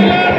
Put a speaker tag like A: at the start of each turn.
A: Yeah.